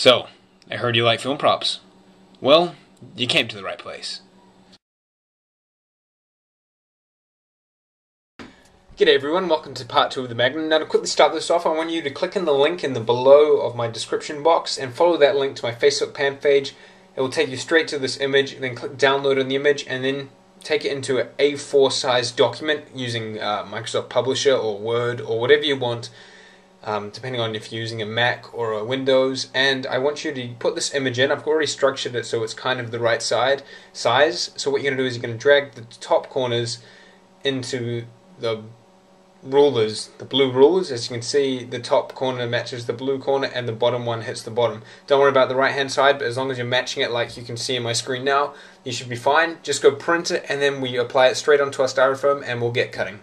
So, I heard you like film props. Well, you came to the right place. G'day everyone, welcome to part 2 of the Magnum. Now to quickly start this off, I want you to click in the link in the below of my description box and follow that link to my Facebook fan page. It will take you straight to this image, then click download on the image and then take it into an A4 size document using uh, Microsoft Publisher or Word or whatever you want um, depending on if you're using a Mac or a Windows. And I want you to put this image in. I've already structured it so it's kind of the right side size. So what you're going to do is you're going to drag the top corners into the rulers, the blue rulers. As you can see, the top corner matches the blue corner and the bottom one hits the bottom. Don't worry about the right hand side, but as long as you're matching it like you can see in my screen now, you should be fine. Just go print it and then we apply it straight onto our styrofoam and we'll get cutting.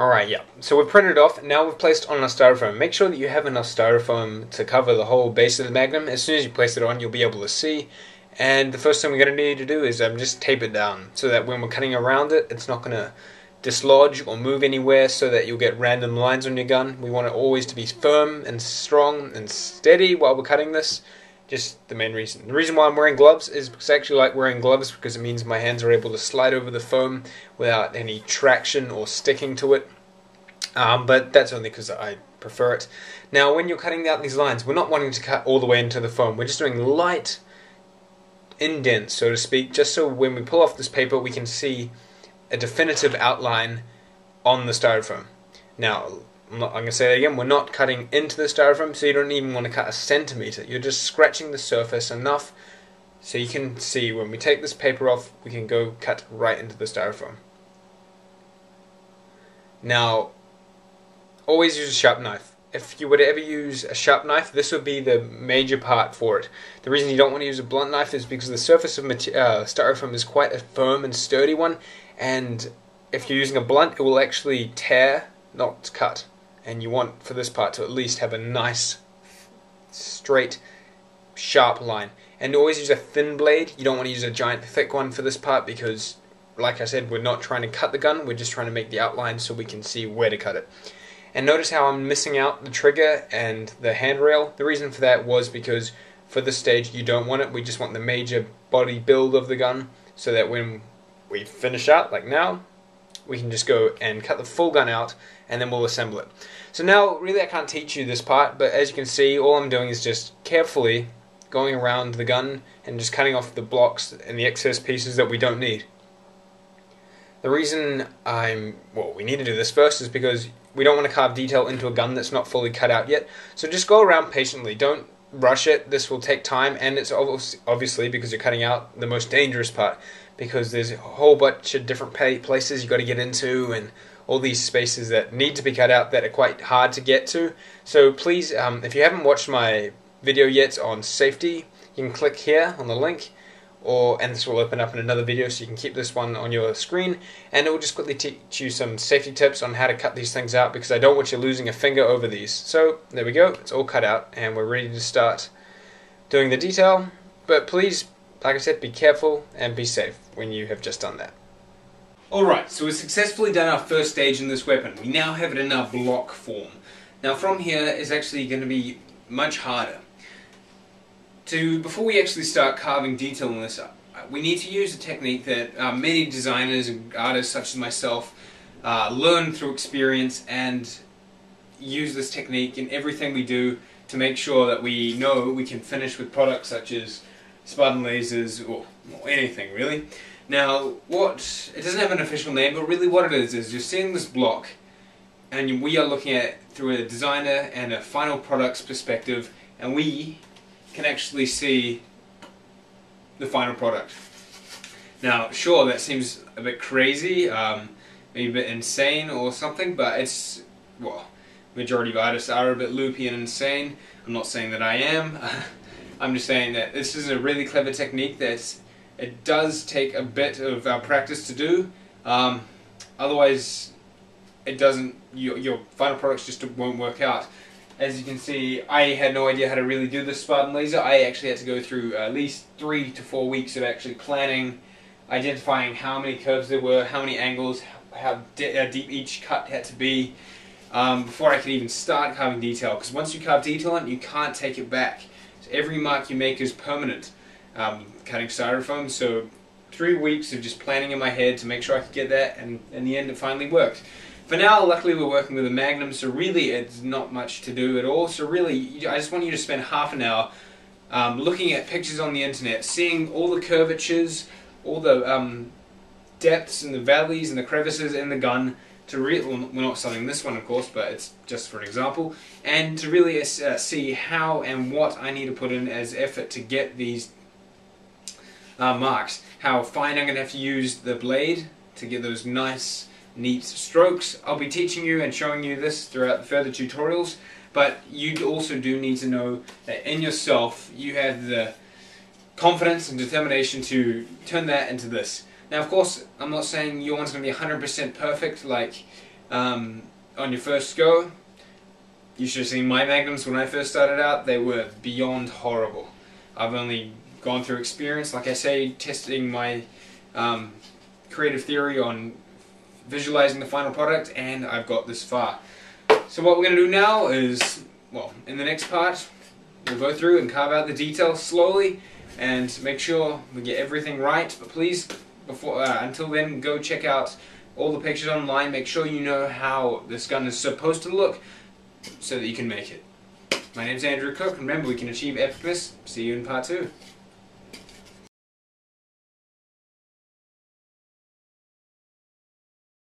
Alright, yeah. So we've printed off, now we've placed on our styrofoam. Make sure that you have enough styrofoam to cover the whole base of the Magnum. As soon as you place it on, you'll be able to see. And the first thing we're going to need to do is um, just tape it down, so that when we're cutting around it, it's not going to dislodge or move anywhere so that you'll get random lines on your gun. We want it always to be firm and strong and steady while we're cutting this. Just the main reason. The reason why I'm wearing gloves is because I actually like wearing gloves because it means my hands are able to slide over the foam without any traction or sticking to it. Um, but that's only because I prefer it. Now, when you're cutting out these lines, we're not wanting to cut all the way into the foam. We're just doing light indents, so to speak, just so when we pull off this paper, we can see a definitive outline on the styrofoam. Now, I'm, not, I'm going to say that again, we're not cutting into the styrofoam, so you don't even want to cut a centimeter. You're just scratching the surface enough so you can see when we take this paper off, we can go cut right into the styrofoam. Now, always use a sharp knife. If you would ever use a sharp knife, this would be the major part for it. The reason you don't want to use a blunt knife is because the surface of uh, styrofoam is quite a firm and sturdy one, and if you're using a blunt, it will actually tear, not cut. And you want for this part to at least have a nice straight sharp line. And always use a thin blade. You don't want to use a giant thick one for this part because like I said we're not trying to cut the gun. We're just trying to make the outline so we can see where to cut it and notice how I'm missing out the trigger and the handrail the reason for that was because for this stage you don't want it we just want the major body build of the gun so that when we finish out like now we can just go and cut the full gun out and then we'll assemble it. So now really I can't teach you this part but as you can see all I'm doing is just carefully going around the gun and just cutting off the blocks and the excess pieces that we don't need. The reason I'm, well we need to do this first is because we don't want to carve detail into a gun that's not fully cut out yet. So just go around patiently. Don't rush it. This will take time and it's obviously because you're cutting out the most dangerous part because there's a whole bunch of different places you've got to get into and all these spaces that need to be cut out that are quite hard to get to. So please, um, if you haven't watched my video yet on safety, you can click here on the link or and this will open up in another video so you can keep this one on your screen and it will just quickly teach you some safety tips on how to cut these things out because I don't want you losing a finger over these. So there we go, it's all cut out and we're ready to start doing the detail but please like I said, be careful and be safe when you have just done that. Alright, so we've successfully done our first stage in this weapon. We now have it in our block form. Now from here is actually going to be much harder. To Before we actually start carving detail on this, uh, we need to use a technique that uh, many designers and artists such as myself uh, learn through experience and use this technique in everything we do to make sure that we know we can finish with products such as Spartan lasers, or, or anything really. Now, what, it doesn't have an official name, but really what it is, is you're seeing this block, and we are looking at it through a designer and a final product's perspective, and we can actually see the final product. Now, sure, that seems a bit crazy, um, maybe a bit insane or something, but it's, well, majority of artists are a bit loopy and insane. I'm not saying that I am. I'm just saying that this is a really clever technique that it does take a bit of uh, practice to do. Um, otherwise, it doesn't. Your, your final products just won't work out. As you can see, I had no idea how to really do this Spartan laser. I actually had to go through at least three to four weeks of actually planning, identifying how many curves there were, how many angles, how uh, deep each cut had to be, um, before I could even start carving detail. Because once you carve detail on it, you can't take it back. So every mark you make is permanent. Um, cutting styrofoam, so three weeks of just planning in my head to make sure I could get that, and in the end it finally worked. For now, luckily we're working with a Magnum, so really it's not much to do at all. So really, I just want you to spend half an hour um, looking at pictures on the internet, seeing all the curvatures, all the um, depths and the valleys and the crevices in the gun, to really, well, we're not selling this one of course, but it's just for an example, and to really uh, see how and what I need to put in as effort to get these uh, marks. How fine I'm going to have to use the blade to get those nice, neat strokes. I'll be teaching you and showing you this throughout the further tutorials, but you also do need to know that in yourself you have the confidence and determination to turn that into this. Now, of course, I'm not saying your one's going to be 100% perfect, like um, on your first go. You should have seen my magnums when I first started out. They were beyond horrible. I've only gone through experience, like I say, testing my um, creative theory on visualizing the final product, and I've got this far. So what we're going to do now is, well, in the next part, we'll go through and carve out the details slowly and make sure we get everything right. But please before uh, until then, go check out all the pictures online. Make sure you know how this gun is supposed to look so that you can make it. My name is Andrew Cook. Remember, we can achieve epicness. See you in part two.